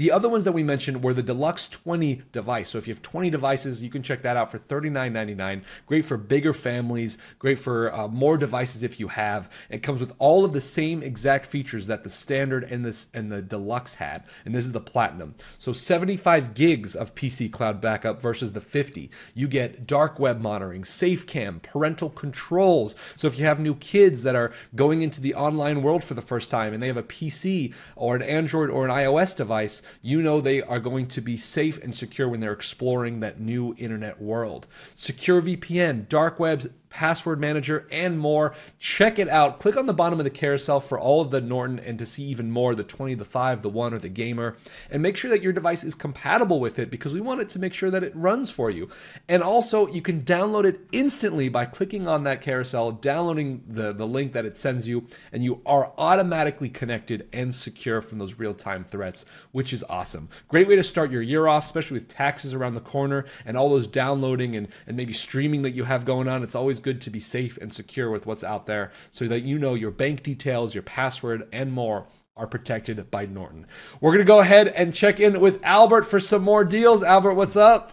the other ones that we mentioned were the Deluxe 20 device. So if you have 20 devices, you can check that out for $39.99. Great for bigger families, great for uh, more devices if you have. It comes with all of the same exact features that the standard and this and the Deluxe had, and this is the Platinum. So 75 gigs of PC cloud backup versus the 50. You get dark web monitoring, SafeCam, parental controls. So if you have new kids that are going into the online world for the first time and they have a PC or an Android or an iOS device, you know they are going to be safe and secure when they're exploring that new internet world. Secure VPN, dark webs, password manager, and more. Check it out. Click on the bottom of the carousel for all of the Norton and to see even more the 20, the 5, the 1, or the Gamer. And make sure that your device is compatible with it because we want it to make sure that it runs for you. And also, you can download it instantly by clicking on that carousel, downloading the, the link that it sends you, and you are automatically connected and secure from those real time threats, which is awesome. Great way to start your year off, especially with taxes around the corner and all those downloading and, and maybe streaming that you have going on. It's always good to be safe and secure with what's out there so that you know your bank details, your password, and more are protected by Norton. We're going to go ahead and check in with Albert for some more deals. Albert, what's up?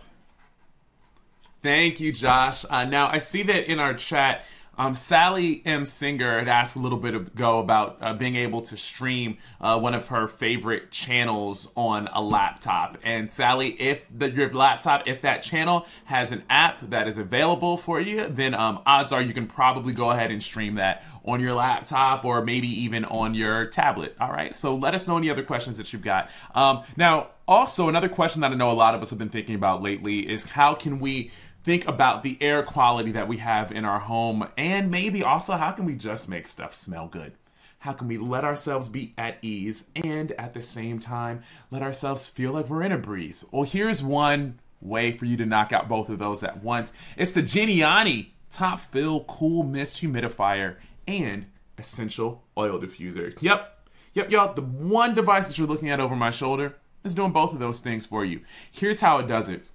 Thank you, Josh. Uh, now, I see that in our chat, um, Sally M. Singer had asked a little bit ago about uh, being able to stream uh, one of her favorite channels on a laptop. And Sally, if the, your laptop, if that channel has an app that is available for you, then um, odds are you can probably go ahead and stream that on your laptop or maybe even on your tablet. All right. So let us know any other questions that you've got. Um, now, also, another question that I know a lot of us have been thinking about lately is how can we think about the air quality that we have in our home and maybe also how can we just make stuff smell good? How can we let ourselves be at ease and at the same time let ourselves feel like we're in a breeze? Well, here's one way for you to knock out both of those at once. It's the Geniani Top Fill Cool Mist Humidifier and Essential Oil Diffuser. Yep, yep, y'all. The one device that you're looking at over my shoulder is doing both of those things for you. Here's how it does it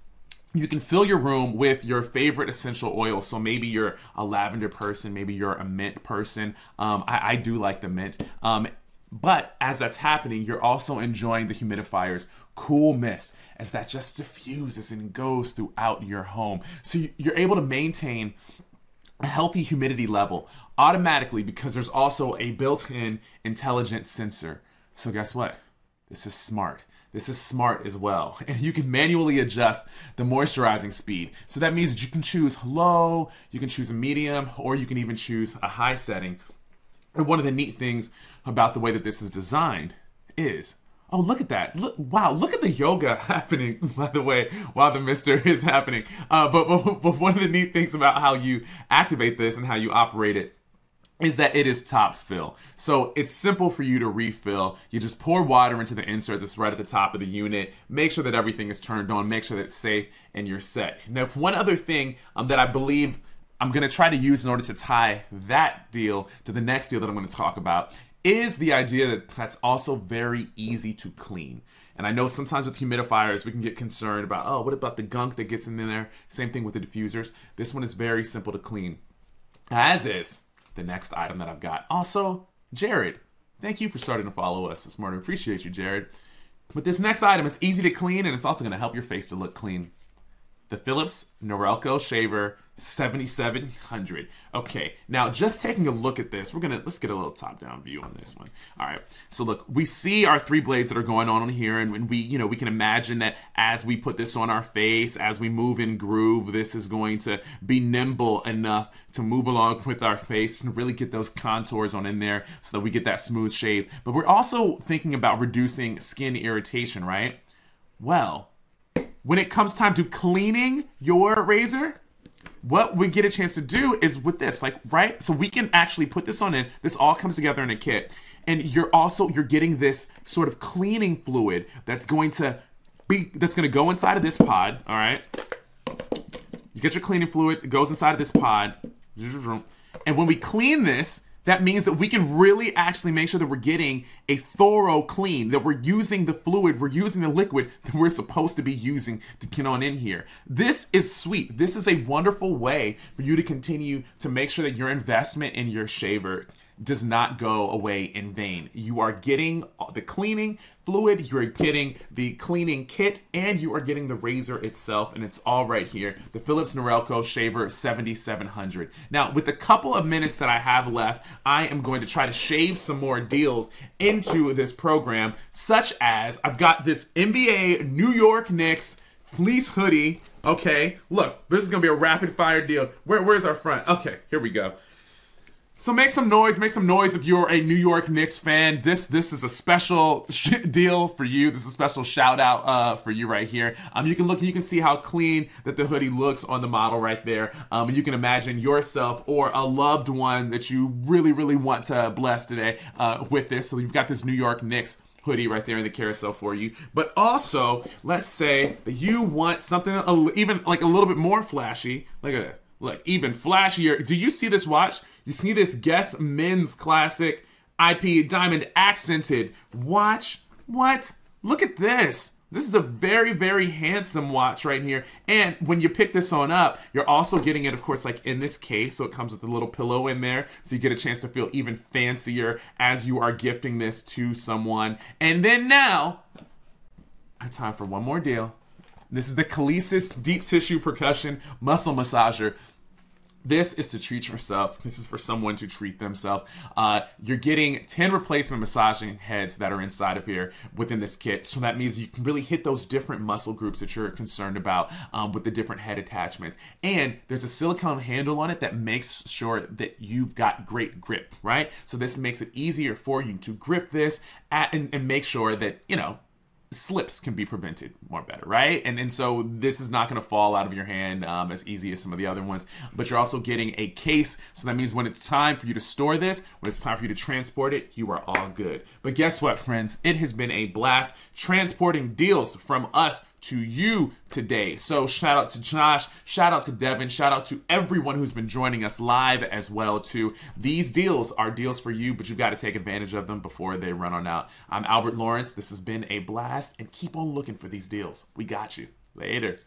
you can fill your room with your favorite essential oil. So maybe you're a lavender person, maybe you're a mint person. Um, I, I, do like the mint. Um, but as that's happening, you're also enjoying the humidifier's cool mist as that just diffuses and goes throughout your home. So you're able to maintain a healthy humidity level automatically because there's also a built in intelligent sensor. So, guess what? This is smart. This is smart as well. And you can manually adjust the moisturizing speed. So that means that you can choose low, you can choose a medium, or you can even choose a high setting. And one of the neat things about the way that this is designed is Oh, look at that. Look, wow, look at the yoga happening, by the way, while the mister is happening. Uh, but, but, but one of the neat things about how you activate this and how you operate it is that it is top fill. So it's simple for you to refill. You just pour water into the insert that's right at the top of the unit. Make sure that everything is turned on. Make sure that it's safe and you're set. Now, one other thing um, that I believe I'm going to try to use in order to tie that deal to the next deal that I'm going to talk about is the idea that that's also very easy to clean. And I know sometimes with humidifiers, we can get concerned about, oh, what about the gunk that gets in there? Same thing with the diffusers. This one is very simple to clean, as is the next item that I've got. Also, Jared, thank you for starting to follow us this morning. Appreciate you, Jared. But this next item, it's easy to clean and it's also going to help your face to look clean. The Philips Norelco Shaver 7700. Okay, now just taking a look at this, we're gonna let's get a little top-down view on this one. All right, so look, we see our three blades that are going on here, and when we, you know, we can imagine that as we put this on our face, as we move in groove, this is going to be nimble enough to move along with our face and really get those contours on in there so that we get that smooth shave. But we're also thinking about reducing skin irritation, right? Well, when it comes time to cleaning your razor, what we get a chance to do is with this, like, right? So we can actually put this on in. This all comes together in a kit. And you're also, you're getting this sort of cleaning fluid that's going to be, that's going to go inside of this pod, all right? You get your cleaning fluid, it goes inside of this pod. And when we clean this, that means that we can really actually make sure that we're getting a thorough clean, that we're using the fluid, we're using the liquid that we're supposed to be using to get on in here. This is sweet. This is a wonderful way for you to continue to make sure that your investment in your shaver does not go away in vain. You are getting the cleaning fluid, you are getting the cleaning kit, and you are getting the razor itself, and it's all right here. The Philips Norelco Shaver 7700. Now, with the couple of minutes that I have left, I am going to try to shave some more deals into this program, such as I've got this NBA New York Knicks fleece hoodie. Okay, look, this is gonna be a rapid fire deal. Where, where's our front? Okay, here we go. So make some noise, make some noise if you're a New York Knicks fan. This this is a special sh- deal for you. This is a special shout out uh, for you right here. Um, you can look, you can see how clean that the hoodie looks on the model right there. Um, and you can imagine yourself or a loved one that you really really want to bless today uh, with this. So you've got this New York Knicks hoodie right there in the carousel for you. But also, let's say that you want something a, even like a little bit more flashy. Look at this. Look, even flashier. Do you see this watch? You see this Guess Men's Classic IP diamond accented watch? What? Look at this. This is a very, very handsome watch right here. And when you pick this on up, you're also getting it, of course, like in this case. So it comes with a little pillow in there. So you get a chance to feel even fancier as you are gifting this to someone. And then now, time for one more deal. This is the Kalesis Deep Tissue Percussion Muscle Massager. This is to treat yourself. This is for someone to treat themselves. Uh, you're getting 10 replacement massaging heads that are inside of here within this kit. So that means you can really hit those different muscle groups that you're concerned about um, with the different head attachments. And there's a silicone handle on it that makes sure that you've got great grip, right? So this makes it easier for you to grip this at, and, and make sure that, you know, slips can be prevented more better, right? And and so this is not going to fall out of your hand um, as easy as some of the other ones. But you're also getting a case, so that means when it's time for you to store this, when it's time for you to transport it, you are all good. But guess what, friends? It has been a blast transporting deals from us to you today. So shout out to Josh, shout out to Devin, shout out to everyone who's been joining us live as well too. These deals are deals for you, but you've got to take advantage of them before they run on out. I'm Albert Lawrence. This has been a blast and keep on looking for these deals. We got you. Later.